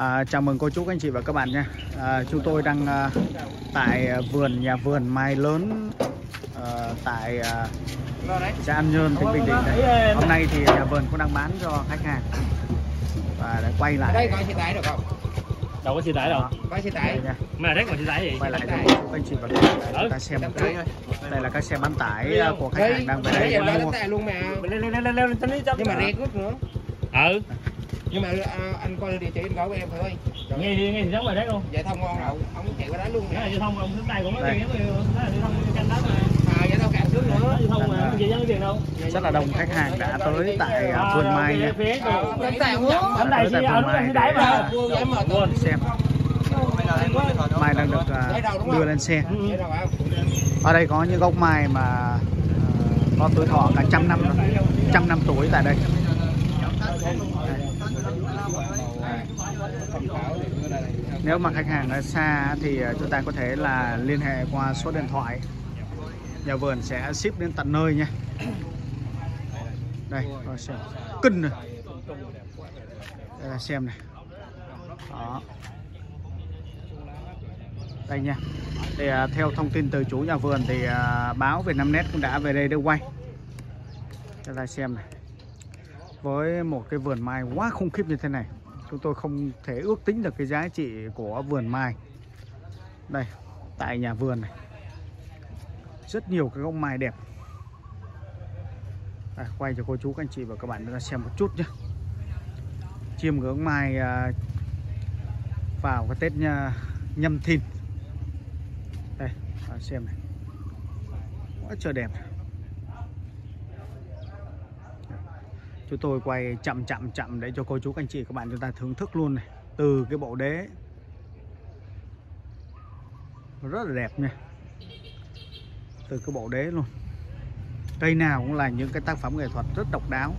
À, chào mừng cô chú anh chị và các bạn nha. À, Chúng tôi đang à, tại vườn nhà vườn Mai Lớn à, tại à, xã An Nhơn, tỉnh Bình Định này. Hôm nay thì nhà vườn cũng đang bán cho khách hàng. Và để quay Ở đây lại gọi xe tải được không? đâu có xe tải đâu. Có xe đây tải. nha. Mà là rất là xe tải gì Quay lại cho cô anh chị và các bạn chúng ta xem một chút Đây là các xe bán tải à, của khách hàng đang về đây Bây giờ để nói mua tải luôn mà. leo leo leo leo lên tính đi Nhưng mà rẻ cút nữa. ừ Nhưng mà à, anh coi địa chỉ anh với em thôi. nghe thì nghe thì giống rồi đấy luôn Vậy thông ngon đâu, ông chạy qua đó luôn. cái này giao thông ông xuống tay cũng có tiền lắm đó là thông canh đó mà. À vậy Rất là đông khách hàng đã tới tại à, vườn Mai nha. tại ở vườn Mai quên xem. Mai đang được à, đưa lên xe. Vậy không? ở đây có những gốc mai mà có tuổi thọ cả trăm năm rồi. Trăm năm tuổi tại đây nếu mà khách hàng ở xa thì à, chúng ta có thể là liên hệ qua số điện thoại. Nhà vườn sẽ ship đến tận nơi nha. Đây xem. Cân này. Đây là xem này. Đó. Đây nha. Thì à, theo thông tin từ chủ nhà vườn thì à, báo Vietnamnet cũng đã về đây để quay. Cho ta xem này. Với một cái vườn mai quá khủng khiếp như thế này chúng tôi không thể ước tính được cái giá trị của vườn mai. Đây tại nhà vườn này. Rất nhiều cái gốc mai đẹp. À, quay cho cô chú các anh chị và các bạn chúng ta xem một chút nhé. Chiêm ngưỡng mai à, vào cái Tết nha, nhâm thìn. Đây xem này. Quá trời đẹp. Chúng tôi quay chậm chậm chậm để cho cô chú anh chị, các bạn chúng ta thưởng thức luôn này. Từ cái bộ đế. Rất là đẹp nha. Từ cái bộ đế luôn. Cây nào cũng là những cái tác phẩm nghệ thuật rất độc đáo.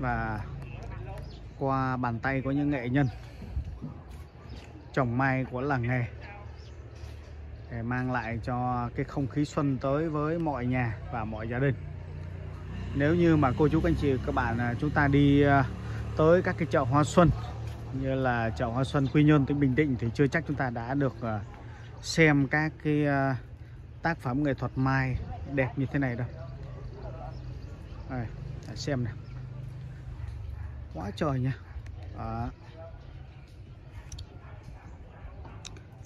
Và qua bàn tay của những nghệ nhân. Trồng mai của làng nghề. Để mang lại cho cái không khí xuân tới với mọi nhà và mọi gia đình nếu như mà cô chú anh chị các bạn à, chúng ta đi à, tới các cái chợ hoa xuân như là chợ hoa xuân Quy Nhơn tỉnh Bình Định thì chưa chắc chúng ta đã được à, xem các cái tác phẩm nghệ thuật mai đẹp như thế này đâu. Đây, xem này quá trời nha. Đó.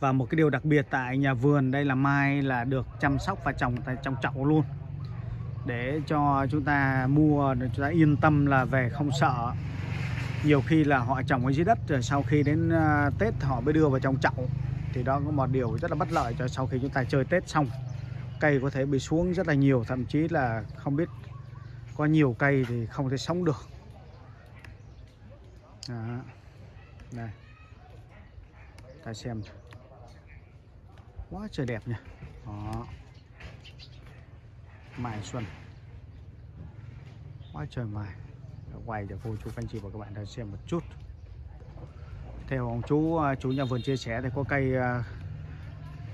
và một cái điều đặc biệt tại nhà vườn đây là mai là được chăm sóc và trồng tại trong chậu luôn để cho chúng ta mua chúng ta yên tâm là về không sợ. Nhiều khi là họ trồng ở dưới đất, rồi sau khi đến à, Tết họ mới đưa vào trong chậu. Thì đó có một điều rất là bất lợi cho sau khi chúng ta chơi Tết xong. Cây có thể bị xuống rất là nhiều, thậm chí là không biết có nhiều cây thì không thể sống được. Đó. đây. Ta xem. Quá trời đẹp nha đó mai xuân. Quá trời mai. Quay cho cô chú anh chị và các bạn đã xem một chút. Theo ông chú à, chú nhà vườn chia sẻ thì có cây à,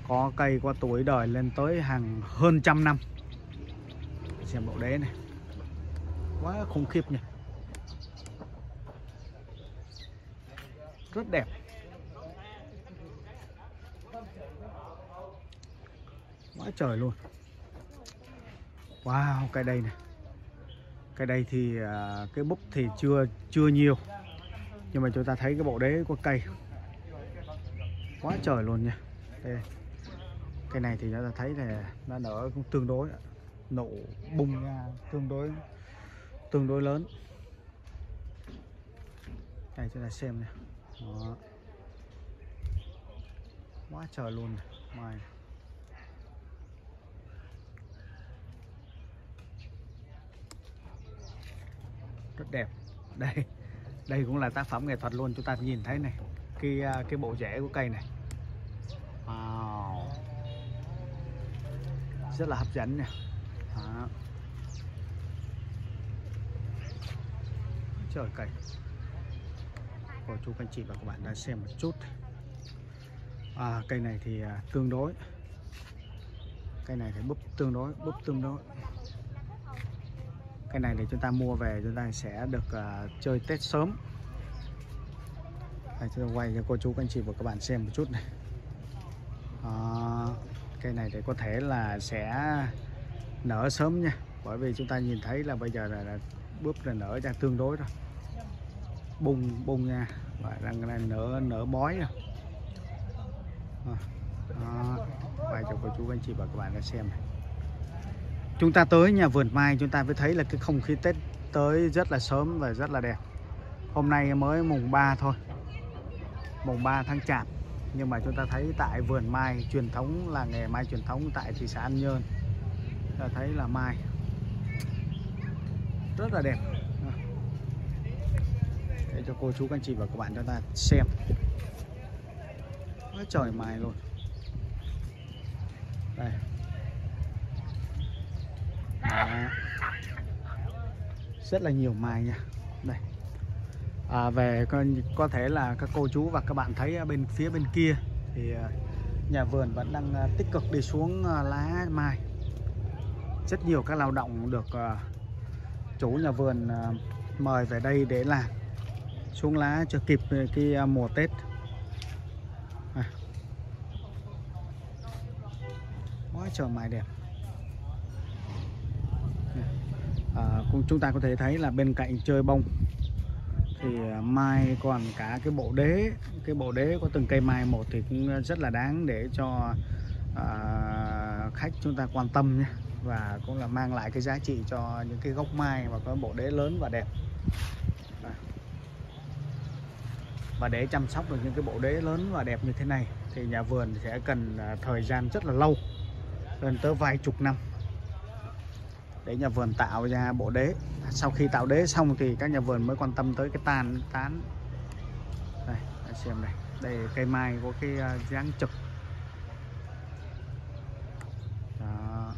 có cây có tuổi đời lên tới hàng hơn trăm năm. Xem bộ đế này. Quá khủng khiếp nhỉ, rất đẹp. Quá trời luôn wow, cái đây này. Cái đây thì à, cái búp thì chưa chưa nhiều. Nhưng mà chúng ta thấy cái bộ đế của cây. Quá trời luôn nha. Đây cái này thì chúng ta thấy là nó nở cũng tương đối nổ bung ra tương đối tương đối lớn. Đây, chúng ta xem nè. Quá trời luôn này. mai này. Rất đẹp. Đây đây cũng là tác phẩm nghệ thuật luôn chúng ta nhìn thấy này. Cái à, cái bộ rễ của cây này. Wow. rất là hấp dẫn nha. Đó. trời cây. Cô chú anh chị và các bạn đã xem một chút. À, cây này thì à, tương đối. Cây này thì búp tương đối búp tương đối cái này thì chúng ta mua về chúng ta sẽ được uh, chơi Tết sớm. Đây tôi quay cho cô chú anh chị và các bạn xem một chút này. Đó, cây này thì có thể là sẽ nở sớm nha bởi vì chúng ta nhìn thấy là bây giờ là, là búp là nở ra tương đối rồi. Bung bung nha và đang đang nở nở bói rồi. Đó, đó, quay cho cô chú anh chị và các bạn đã xem này chúng ta tới nhà vườn mai, chúng ta mới thấy là cái không khí Tết tới rất là sớm và rất là đẹp. Hôm nay mới mùng 3 thôi, mùng 3 tháng chạp. Nhưng mà chúng ta thấy tại vườn mai truyền thống là nghề mai truyền thống tại thị xã An Nhơn. Ta thấy là mai rất là đẹp. Để cho cô chú, các anh chị và các bạn chúng ta xem. Quá trời, mai luôn. Đây. Rất là nhiều mai nha. Đây. À, về có, có thể là các cô chú và các bạn thấy bên phía bên kia thì à, nhà vườn vẫn đang à, tích cực đi xuống à, lá mai. Rất nhiều các lao động được chủ nhà vườn mời về đây để làm. Xuống lá cho kịp cái mùa Tết. À. quá trời mai đẹp à, cũng chúng ta có thể thấy là bên cạnh chơi bông thì à, mai còn cả cái bộ đế. Cái bộ đế có từng cây mai một thì cũng rất là đáng để cho à, khách chúng ta quan tâm nhé. Và cũng là mang lại cái giá trị cho những cái gốc mai và có bộ đế lớn và đẹp. Và để chăm sóc được những cái bộ đế lớn và đẹp như thế này thì nhà vườn sẽ cần à, thời gian rất là lâu lên tới vài chục năm để nhà vườn tạo ra bộ đế. Sau khi tạo đế xong thì các nhà vườn mới quan tâm tới cái tàn, tán. Đây xem đây. Đây cây mai có cái à, dáng trực Đó.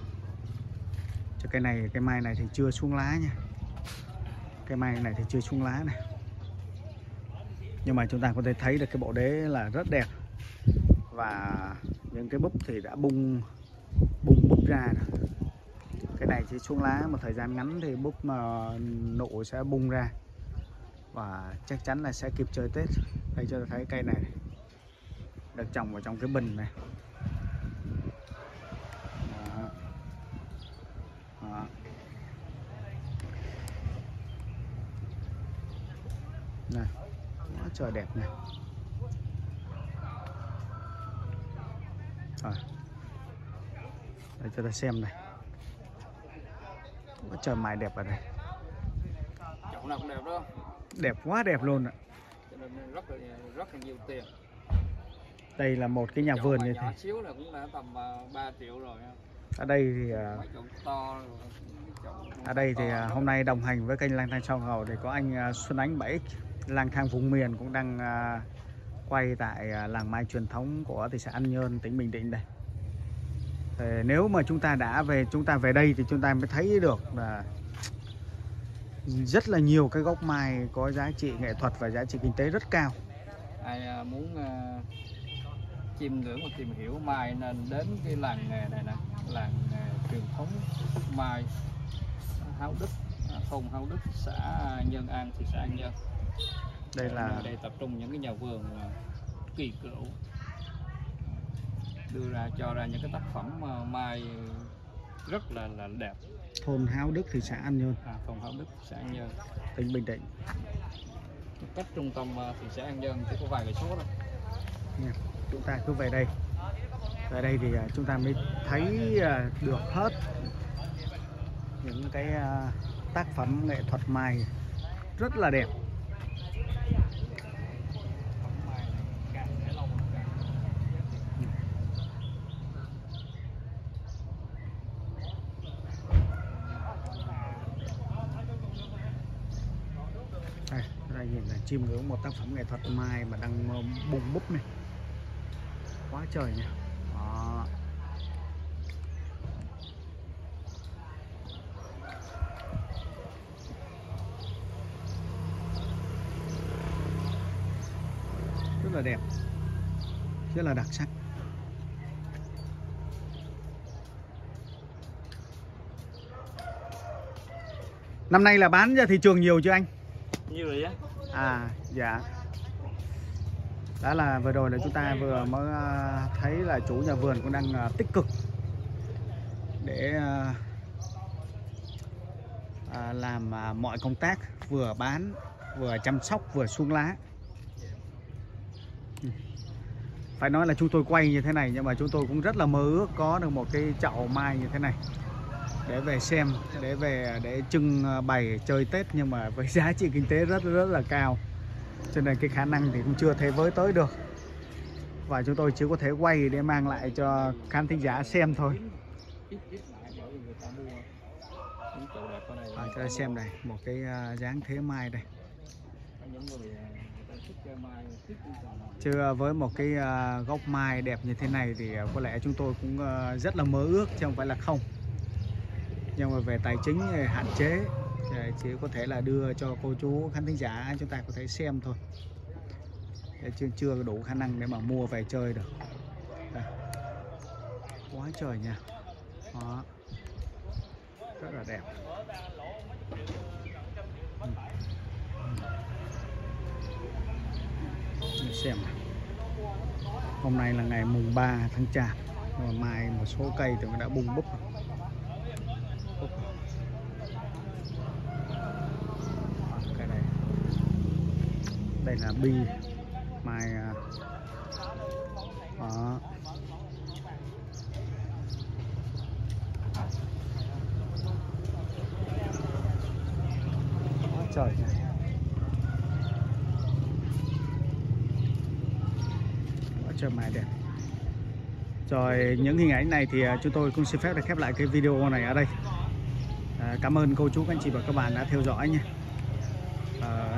cho cây này cây mai này thì chưa xuống lá nha. Cây mai này thì chưa xuống lá này nhưng mà chúng ta có thể thấy được cái bộ đế là rất đẹp. Và những cái búp thì đã bung bung búp ra rồi cái này chỉ xuống lá, một thời gian ngắn thì búp mà nụ sẽ bung ra. Và chắc chắn là sẽ kịp chơi Tết. Đây cho thấy cây này được trồng vào trong cái bình này. Đó. Đó. này, quá trời đẹp này. Rồi. Đây cho ta xem này trời mai đẹp ở đây chậu nào cũng đẹp đó. Đẹp quá đẹp luôn ạ. Rất là rất là nhiều tiền. Đây là một cái nhà Chậu vườn như thế. xíu là cũng đã tầm à, 3 triệu rồi ha. Ở đây thì à, to ở đây thì to à, hôm nay đồng hành với kênh lang thang sông hầu thì có anh à, Xuân Ánh 7X lang thang vùng miền cũng đang à, quay tại à, làng mai truyền thống của thị xã An Nhơn tỉnh Bình Định đây thì nếu mà chúng ta đã về chúng ta về đây thì chúng ta mới thấy được là rất là nhiều cái gốc mai có giá trị nghệ thuật và giá trị kinh tế rất cao. Ai à, muốn à, chiêm ngưỡng và tìm hiểu mai nên đến cái làng nghề này nè làng nghề truyền thống mai Háo Đức à, thôn Háo Đức xã Nhân An thị xã An Nhơn đây là đây tập trung những cái nhà vườn kỳ cựu đưa ra cho ra những cái tác phẩm à, mai rất là là đẹp. Thôn Háo Đức thị xã An Nhơn. À, thôn Háo Đức xã An Nhơn. Tỉnh Bình Định. Cách trung tâm à, thị xã An Nhơn chỉ có vài cây số thôi chúng ta cứ về đây. Về đây thì à, chúng ta mới thấy được hết những cái tác phẩm nghệ thuật mai. Rất là đẹp mai này càng để lâu càng đây, đây nhìn là chim ngưỡng một tác phẩm nghệ thuật mai mà đang bùng búp này. Quá trời nhỉ. Đó. rất là đẹp. Rất là đặc sắc. Năm nay là bán ra thị trường nhiều chưa anh? Như vậy á? À dạ. Đã là vừa rồi là chúng ta vừa mới à, thấy là chủ nhà vườn cũng đang à, tích cực để à, làm mọi công tác vừa bán, vừa chăm sóc, vừa xuống lá. Ừ. Phải nói là chúng tôi quay như thế này, nhưng mà chúng tôi cũng rất là mơ ước có được một cái chậu mai như thế này để về xem để về để trưng ờ, bày chơi Tết nhưng mà với giá trị kinh tế rất rất là cao. Cho nên cái khả năng thì cũng chưa thể với tới được. Và chúng tôi chỉ có thể quay để mang lại cho khán thính giả xem thôi. Ta à, cho ta xem này một cái ờ, dáng thế mai đây. Chưa chứ với một cái ờ, gốc mai đẹp như thế này thì có lẽ chúng tôi cũng rất là mơ ước chứ không phải là không nhưng mà về tài chính hạn chế chỉ có thể là đưa cho cô chú khán thính giả, chúng ta có thể xem thôi chưa chưa đủ khả năng để mà mua về chơi được đây. quá trời nha đó rất là đẹp Ừ. ừ. Để xem nào. hôm nay là ngày mùng 3 tháng chạp mà mai một số cây thì nó đã bung búp rồi. Búp rồi. cái này đây là bi mai à, đó. đó trời này. Đó, trời mai đẹp rồi những hình ảnh này thì à, chúng tôi cũng xin phép được khép lại cái video này ở đây à, cảm ơn cô chú các anh chị và các bạn đã theo dõi nha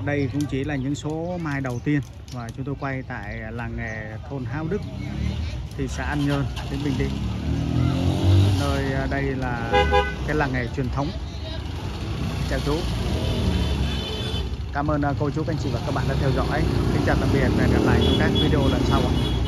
đây cũng chỉ là những số mai đầu tiên và chúng tôi quay tại làng nghề thôn Háo Đức, thị xã An Nhơn, tỉnh Bình Định. Nơi à, đây là cái làng nghề truyền thống. Chào chú. Cảm ơn à, cô chú, các anh chị và các bạn đã theo dõi. Xin chào tạm biệt và hẹn gặp lại trong các video lần sau ạ.